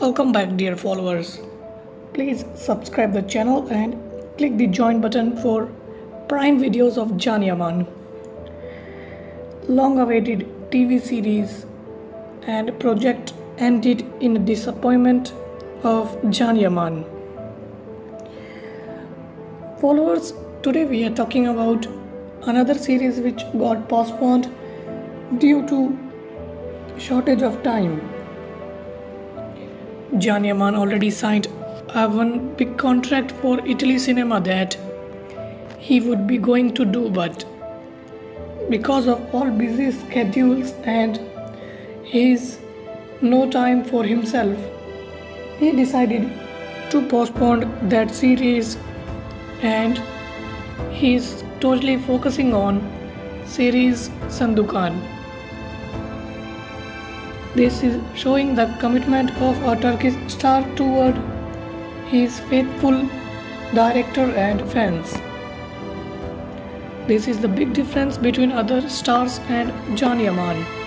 Welcome back dear followers. Please subscribe the channel and click the join button for prime videos of Yaman. Long awaited TV series and project ended in a disappointment of Yaman. Followers, today we are talking about another series which got postponed due to shortage of time. Yaman already signed a one big contract for Italy cinema that he would be going to do, but because of all busy schedules and his no time for himself, he decided to postpone that series and he's totally focusing on series Sandokan. This is showing the commitment of a Turkish star toward his faithful director and fans. This is the big difference between other stars and Can Yaman.